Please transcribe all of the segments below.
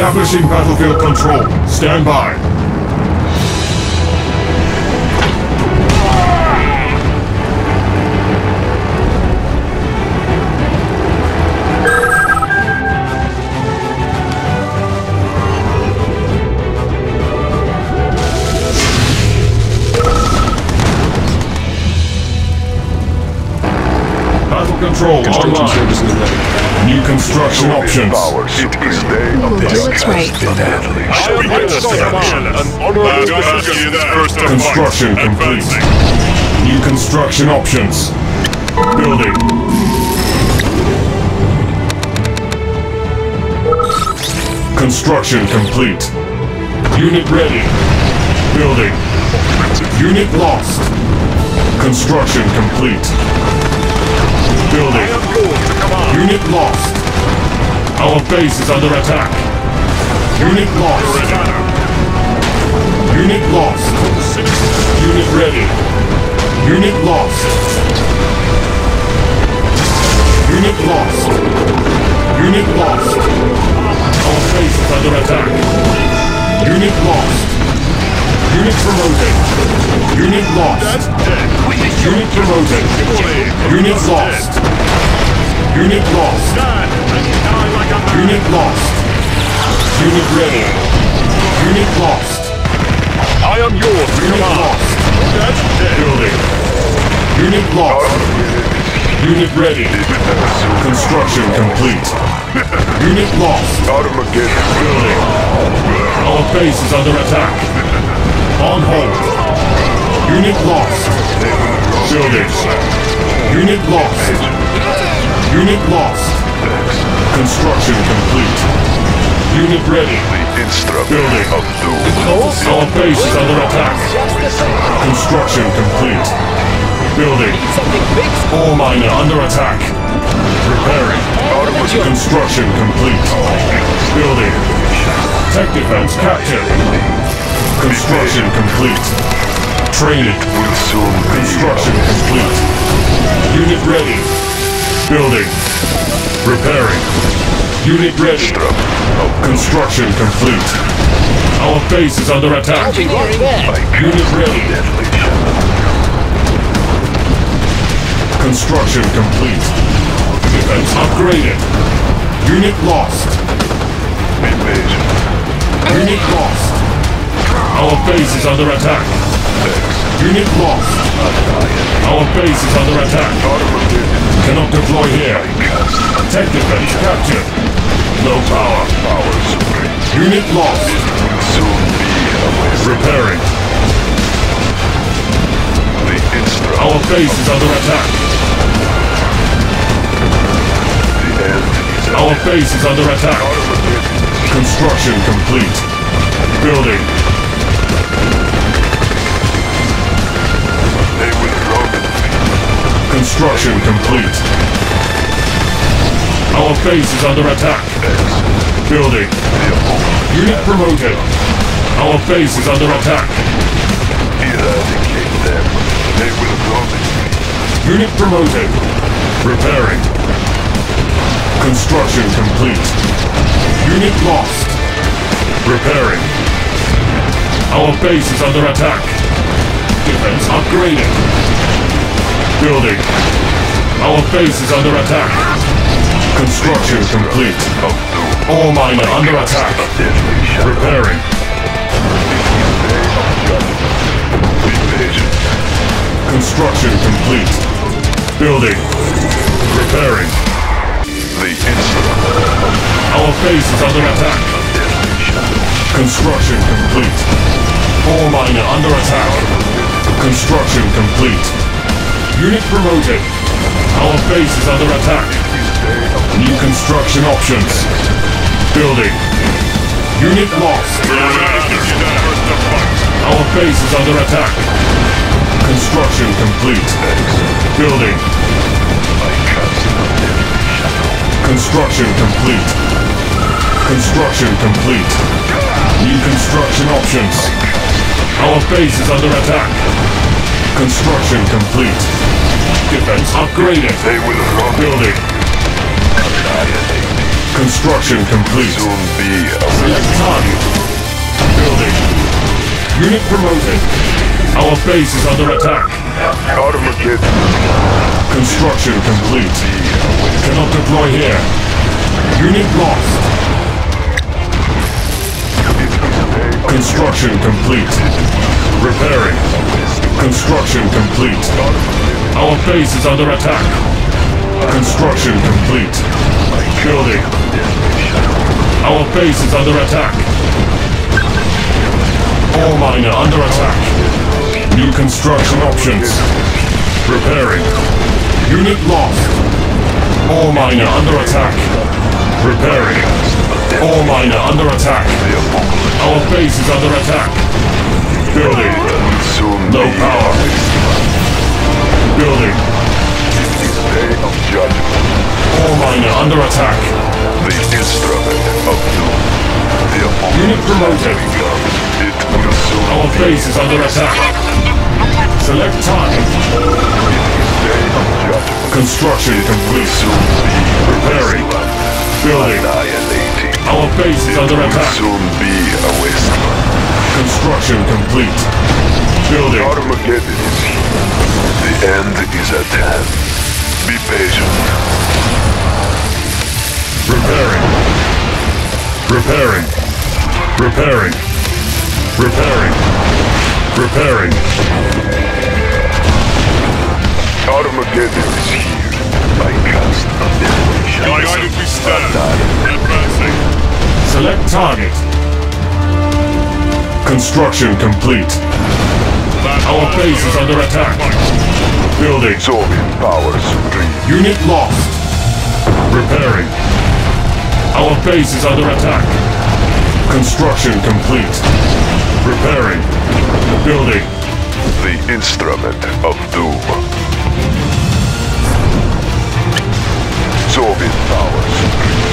Establishing battlefield control. Stand by. Battle control Construction online. services ready. New construction options. Powers. It is day of the Looks right. Construction complete. New construction options. Building. Construction complete. Unit ready. Building. Unit lost. Construction complete. Building. Unit lost. Our base is under attack. Unit lost. Unit lost. Unit ready. Unit lost. Unit lost. Unit lost. Our base is under attack. Unit lost. Unit promoted. Unit lost. Unit promoted. Unit lost. Unit lost. Unit lost. Unit ready. Unit lost. I am yours Unit lost. That's dead. Building. Unit lost. Unit ready. Construction complete. Unit lost. Armageddon. Building. Our base is under attack. On hold. Unit lost. Building. Unit lost. Unit lost. Construction complete. Unit ready. Instrument Building. of doom. Our base is under attack. Construction complete. Building. Ore miner under attack. Repairing. Construction complete. Building. Tech defense captured. Construction complete. Training. Construction complete. Unit ready. Building. Repairing. Unit ready. Construction complete. Our base is under attack. Unit ready. Construction complete. Defense upgraded. Unit lost. Invasion. Unit lost. Our base is under attack. Unit lost. Our base is under attack. Cannot deploy here. Tech defense captured. No power. Power. Unit lost. Soon be. Repairing. Our base is under attack. Is Our base is under attack. Construction complete. Building. Construction complete. Our base is under attack. Building. Unit promoted. Our base is under attack. Eradicate them. They will in Unit promoted. Repairing. Construction complete. Unit lost. Repairing. Our base is under attack. Defense upgraded. Building. Our base is under attack. Construction complete. Ore miner under attack. Repairing. Construction complete. Building. Repairing. The. Our base is under attack. Construction complete. Ore miner under attack. Construction complete. Unit promoted. Our base is under attack. New construction options. Building. Unit lost. Our base is under attack. Construction complete. Building. Construction complete. Construction complete. New construction options. Our base is under attack. Construction complete. Defense upgraded. They will run Building. Construction complete. soon be Select target. Building. Unit promoted. Our base is under attack. Armageddon. Construction complete. Cannot deploy here. Unit lost. It is a day of Construction complete. Repairing. Construction complete. Our base is under attack. Construction complete. Building. Our base is under attack. Ore miner under attack. New construction options. Repairing. Unit lost. Ore miner under attack. Repairing. Ore miner under attack. Our base is under attack. Building. Will soon No be power. Building. a day of judgment. Ore miner under attack. The instrument of doom. The Unit promoted. It will soon Our base is under attack. Select target. day of judgment. Construction complete. Soon be Repairing. Building. annihilating. Our base is under Will attack. soon be a wasteland. Construction complete. Building. Armageddon is here. The end is at hand. Be patient. Repairing. Repairing. Repairing. Repairing. Repairing. Armageddon is here. I cast a detonation. Guided we stand. Advancing. Select target. Construction complete. Our base is under attack. Building. Soviet power supreme. Unit lost. Repairing. Our base is under attack. Construction complete. Repairing. Building. The instrument of doom. Soviet power supreme.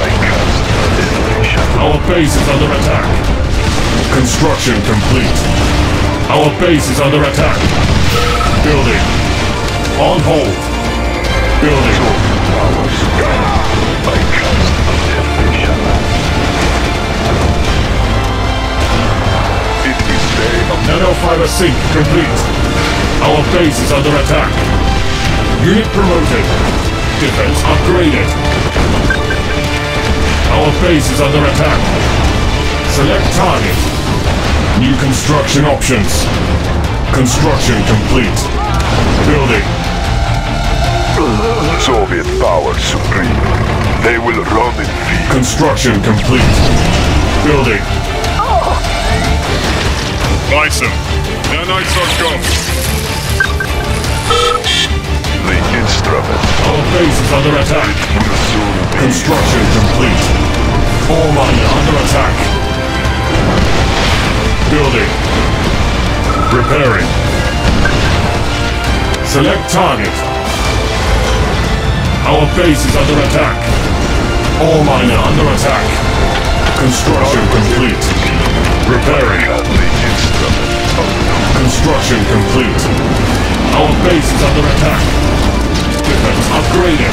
I cast a detonation. Our base is under attack. Construction complete. Our base is under attack. Building. On hold. Building. Nanofiber sync complete. Our base is under attack. Unit promoted. Defense upgraded. Our base is under attack. Select target. New construction options. Construction complete. Building. Soviet power supreme. They will run in fear. Construction complete. Building. Bison. Their knights are gone. The instrument Our base is under attack. Construction complete. Ore miner under attack. Building. Repairing. Select target. Our base is under attack. Ore miner under attack. Construction complete. Repairing. Construction complete. Our base is under attack. Defense upgraded.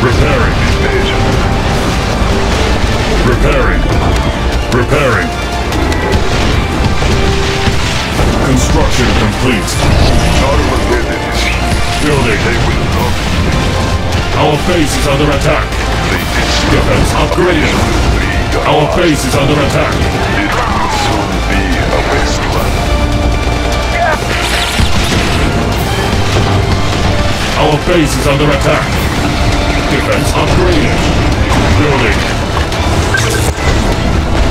Repairing. Repairing. Base is under attack. Defense upgraded. Our base is under attack. It will soon be a wasteland. Our base is under attack. Defense upgraded. Building.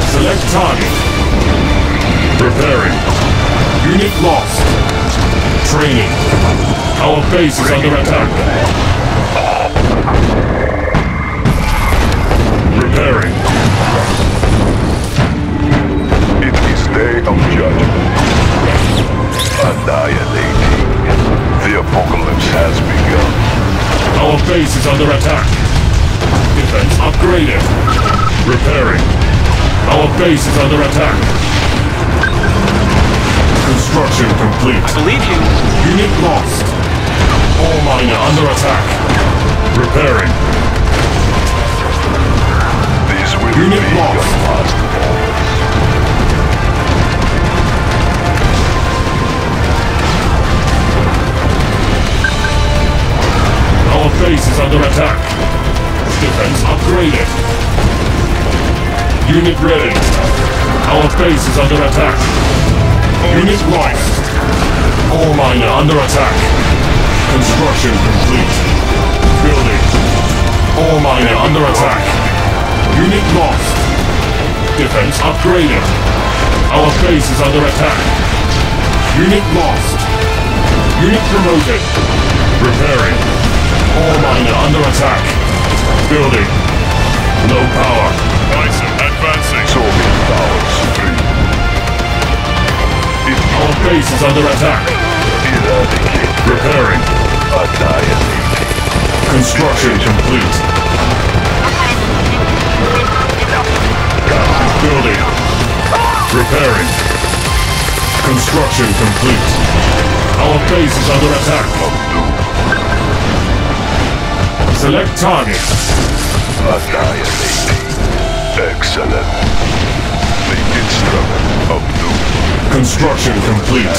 Select target. Repairing. Unit lost. Training. Our base is under attack. Repairing. It is day of judgment. Annihilating. The apocalypse has begun. Our base is under attack. Defense upgraded. Repairing. Our base is under attack. Construction complete. I believe you. Unit lost. Ore miner under attack. Repairing. Unit lost. Our base is under attack. Defense upgraded. Unit ready. Our base is under attack. Unit lost. Ore miner under attack. Construction complete. Building. Ore miner under attack. Unit lost. Defense upgraded. Our base is under attack. Unit lost. Unit promoted. Repairing. Ore miner under attack. Building. Low power. Bison advancing. Soviet power supreme. Our base is under attack. Eradicate. Repairing. Annihilate. Construction complete. Building. Repairing. Construction complete. Our base is under attack. Select target. Annihilate. Excellent. The instrument of doom. Construction complete.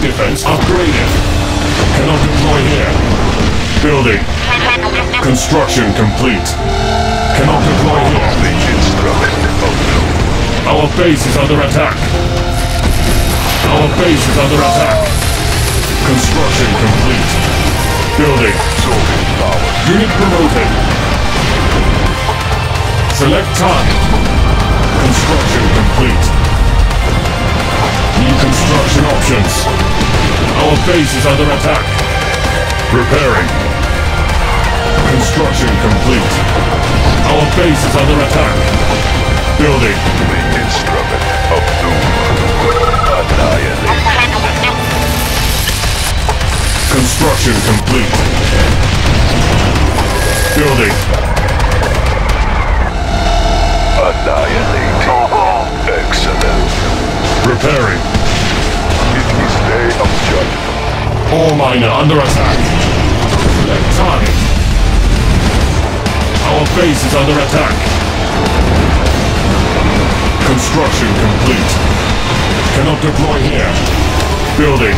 Defense upgraded. Cannot deploy here. Building. Construction complete. Cannot deploy here. Our base is under attack. Our base is under attack. Construction complete. Building. Power. Unit promoted. Select target. Construction complete. New construction options. Our base is under attack. Repairing. Construction complete. Our base is under attack. Building. Construction complete. Building. Annihilate. Excellent. Repairing. It is day of judgment. Ore miner under attack. Select target. Our base is under attack. Construction complete. Cannot deploy here. Building.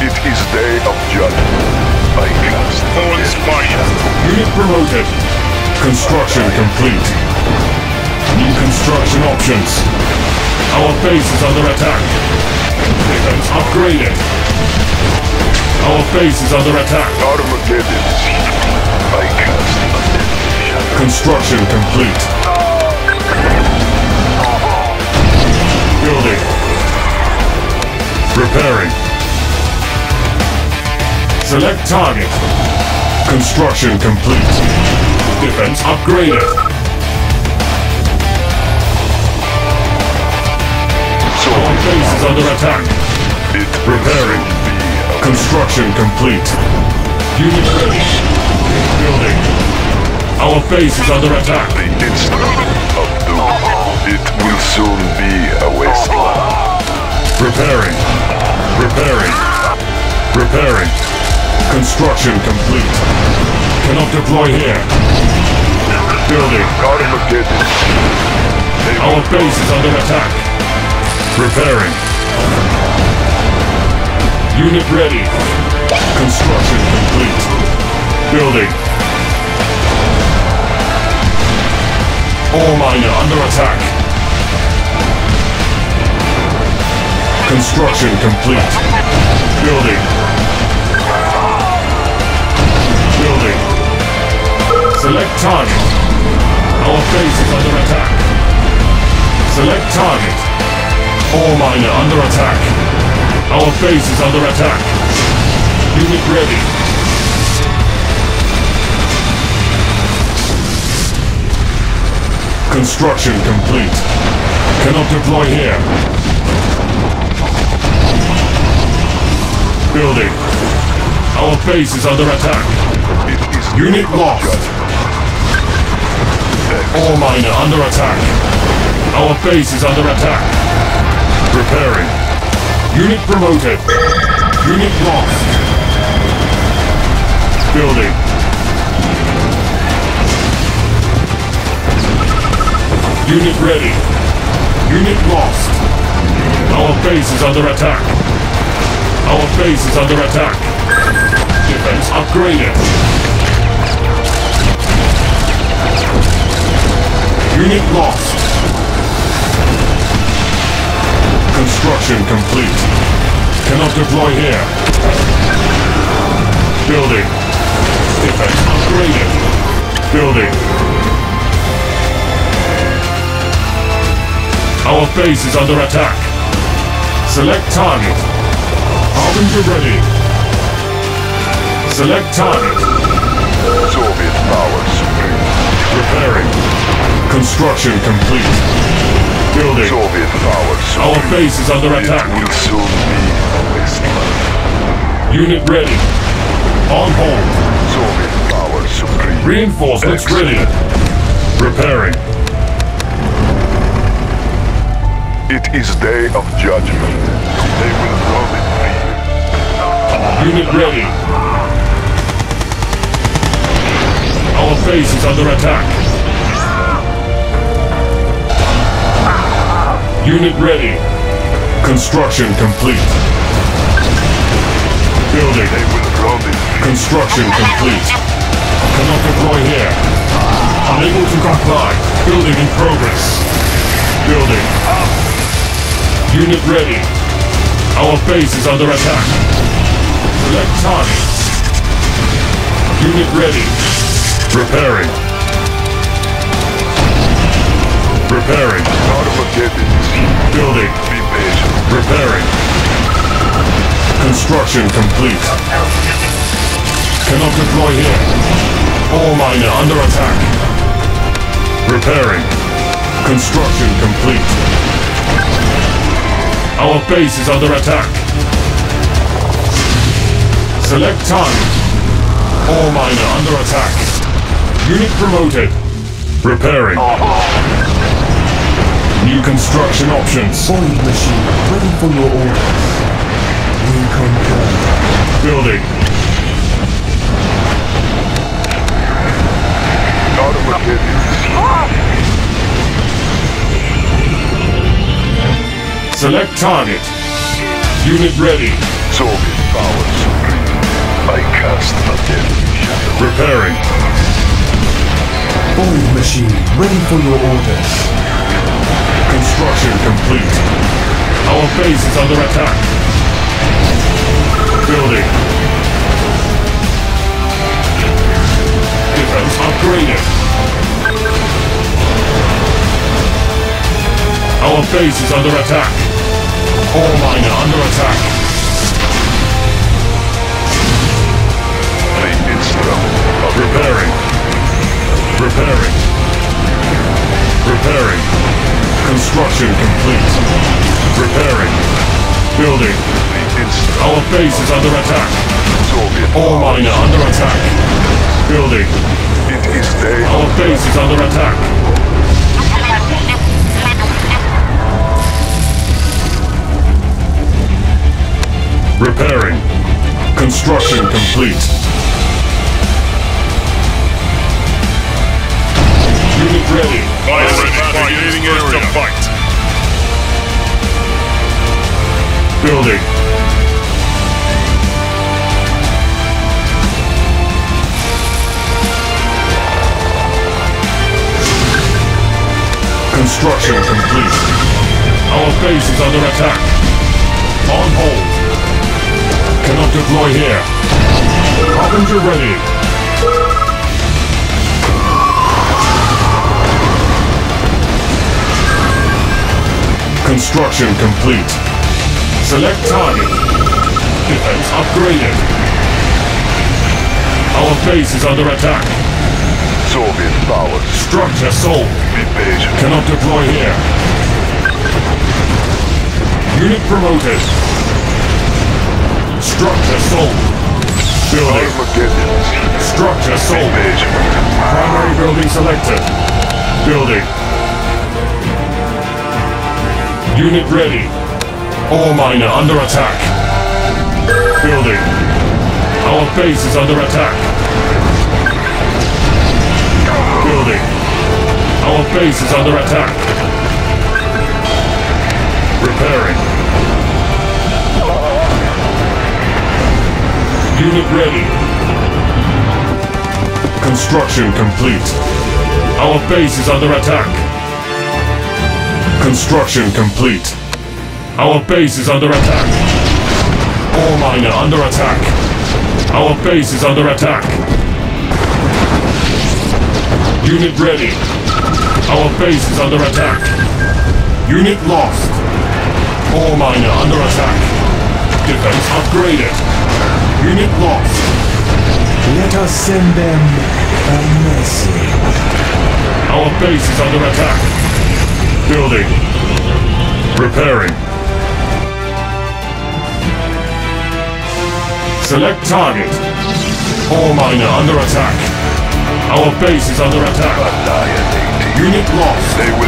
It is day of judgment. I cast death fire. Unit promoted. Construction complete. New construction options. Our base is under attack. Defense upgraded. Our base is under attack. Armageddon. Construction complete. Building. Repairing. Select target. Construction complete. Defense upgraded. Our base is under attack. A Construction complete. Unit ready. Building. Our base is under attack. the instrument of doom. It will soon be a wasteland. Preparing. Preparing. Repairing. Construction complete. Cannot deploy here. Building. Armageddon. Our base is under attack. Preparing. Unit ready. Construction complete. Building. Ore miner under attack. Construction complete. Building. Building. Select target. Our base is under attack. Select target. Ore miner under attack. Our base is under attack. Unit ready. Construction complete. Cannot deploy here. Building. Our base is under attack. Unit lost. Ore miner under attack. Our base is under attack. Repairing. Unit promoted. Unit lost. Building. Unit ready. Unit lost. Our base is under attack. Our base is under attack. Defense upgraded. Unit lost. Construction complete. Cannot deploy here. Building. Defense upgraded. Building. Our base is under attack. Select target. Harbinger ready. Select target. Soviet power supreme. Repairing. Construction complete. Building. Soviet power Our base is under It attack. will soon be a wasteland. Unit ready. On hold. Soviet power supreme. Reinforcements ready. Repairing. It is day of judgment. They will roam in fear. Unit ready. Our base is under attack. Unit ready. Construction complete. Building. They will roam in fear. Construction complete. Cannot deploy here. Unable to comply. Building in progress. Building. Unit ready. Our base is under attack. Select target. Unit ready. Repairing. Repairing. Armageddon. Building. Be patient. Repairing. Construction complete. Cannot deploy here. Ore miner under attack. Repairing. Construction complete. Our base is under attack. Select target. Ore miner under attack. Unit promoted. Repairing. New construction options. Void machine, ready for your orders. We concur. Building. Armageddon Select target. Unit ready. Soviet power supreme. I cast a deadly shadow. Repairing. Void machine, ready for your orders. Construction complete. Our base is under attack. Building. Defense upgraded. Our base is under attack. Ore miner under attack. Instrument of Repairing. Repairing. Repairing. Construction complete. Repairing. Building. Our base is under attack. Ore miner under attack. Building. It is day Our base is under attack. Repairing. Construction complete. Unit ready. Bison navigating first to fight. Building. Construction complete. Our base is under attack. On hold. Cannot deploy here. Harbinger ready. Construction complete. Select target. Defense upgraded. Our base is under attack. Soviet powers. Structure sold. Patient. Cannot deploy here. Unit promoted. Structure sold. Building. Structure sold. Primary building selected. Building. Unit ready. Ore miner under attack. Building. Our base is under attack. Building. Our base is under attack. Repairing. Unit ready. Construction complete. Our base is under attack. Construction complete. Our base is under attack. Ore miner under attack. Our base is under attack. Unit ready. Our base is under attack. Unit lost. Ore miner under attack. Defense upgraded. Unit lost. Let us send them a message. Our base is under attack. Building. Repairing. Select target. Ore miner under attack. Our base is under attack. Unit lost. They will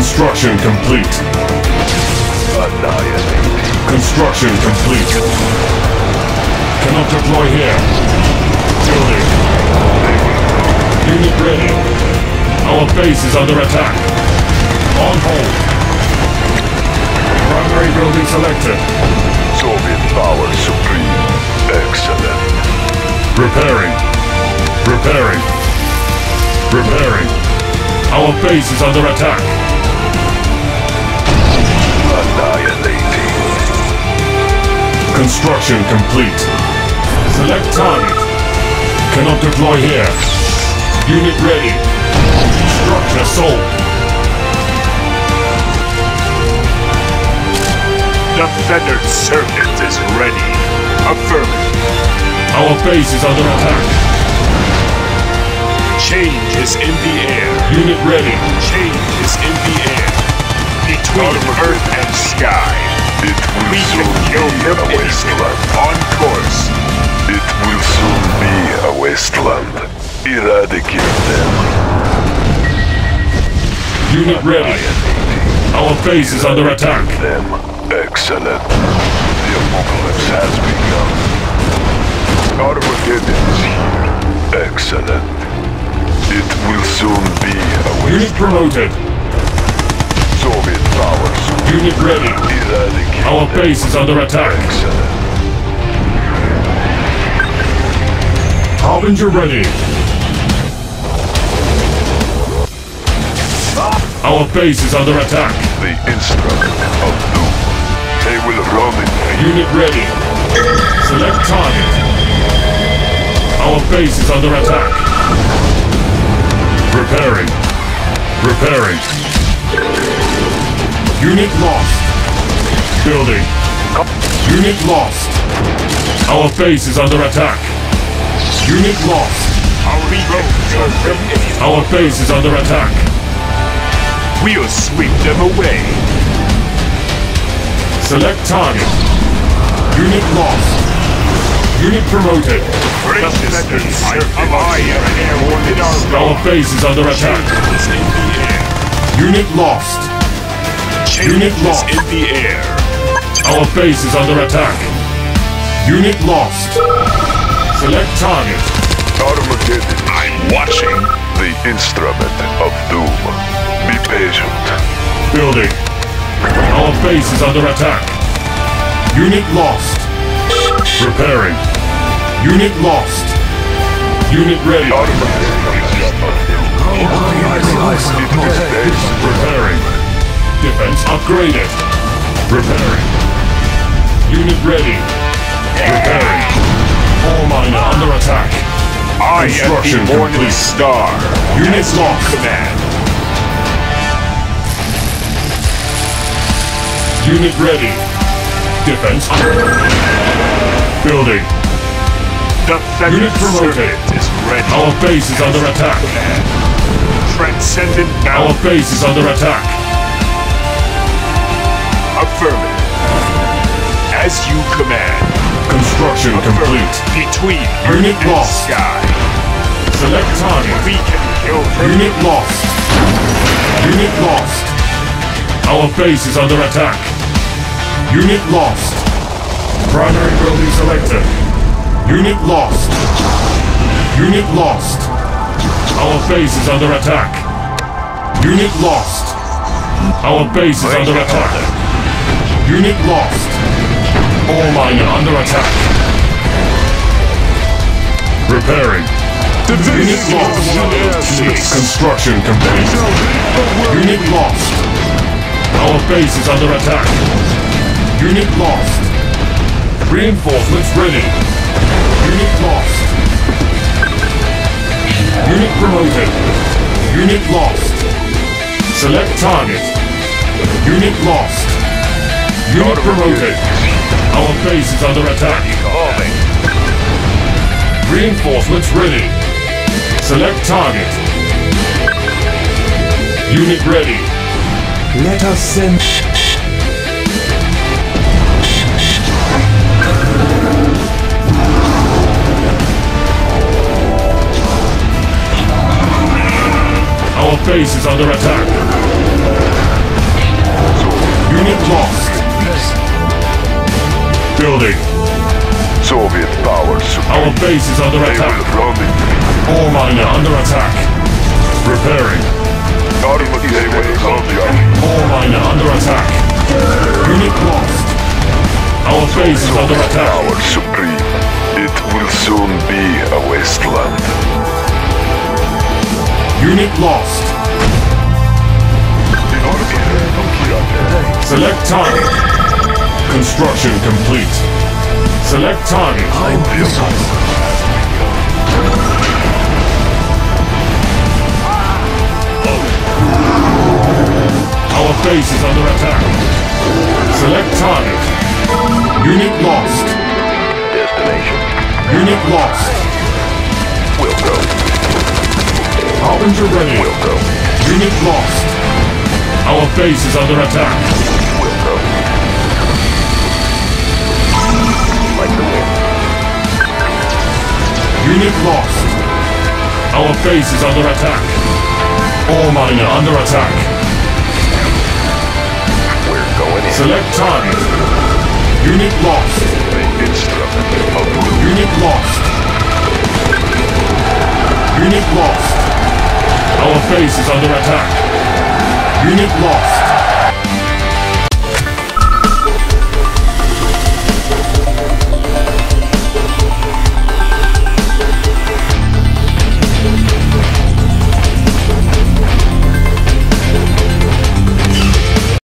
Construction complete. Construction complete. Cannot deploy here. Building. Unit ready. Our base is under attack. On hold. Primary building selected. Soviet power supreme. Excellent. Repairing. Repairing. Repairing. Our base is under attack. Annihilating. Construction complete. Select target. Cannot deploy here. Unit ready. Structure sold. The feathered serpent is ready. Affirmative. Our base is under attack. Change is in the air. Unit ready. Change is in the air. Between earth and sky. It will We can soon kill be a wasteland. On course. It will soon be a wasteland. Eradicate them. Unit ready. Our base is under attack. Them. Excellent. The apocalypse has begun. Armageddon is here. Excellent. It will soon be a Unit promoted. Soviet powers. Unit ready. Our base is under attack. Harbinger ready. Our base is under attack. The instrument of doom. They will roam in. Unit ready. Select target. Our base is under attack. Repairing. Repairing. Unit lost. Building. Unit lost. Our base is under attack. Unit lost. Our foes. Our base is under attack. We'll sweep them away. Select target. Unit lost. Unit promoted. Graciousness of I am airborne in our Our base is under attack. is in the air. Unit lost. Unit lost. in the air. Our base is under attack. Unit lost. Select target. Armageddon. I'm watching. The instrument of doom. Be patient. Building. Our base is under attack. Unit lost. Repairing. Unit lost. Unit ready. Repairing. Defense upgraded. Repairing. Unit ready. Repairing. Ore miner under attack. I am Construction the morning complete. star. Unit lost. Command. Unit ready. Defense Building. The feathered Unit promoted. is ready. Our base is under attack. Transcendent Our base is under attack. Affirmative. As you command. Construction complete. Between Unit lost. sky. Select target. We can kill Unit lost. Unit lost. Our base is under attack. Unit lost. Primary building selected. Unit lost. Unit lost. Our base is under attack. Unit lost. Our base is under attack. Unit lost. Ore miner under attack. Repairing. Unit lost. Construction complete. Unit lost. Our base is under attack. Unit lost. Reinforcements ready. Unit lost. Unit promoted. Unit lost. Select target. Unit lost. Unit promoted. Our base is under attack. Reinforcements ready. Select target. Unit ready. Let us send. Our base is under attack. Building. Soviet power supreme. Our base is under They attack. will roam in Ore miner under attack. Repairing. Will roam judgment. Ore miner under attack. Unit lost. Our base is under Soviet attack. power supreme. It will soon be a wasteland. Unit lost. Select target. Construction complete. Select target. I'm precise. Our base is under attack. Select target. Unit lost. Destination. Unit lost. Will go. Harbinger ready. Will go. Unit lost. Our base is under attack. Will Unit lost. Our base is under attack. Ore miner under attack. We're going in. Select target. Unit lost. Instrument approved. Unit lost. Unit lost. Our base is under attack. Unit lost.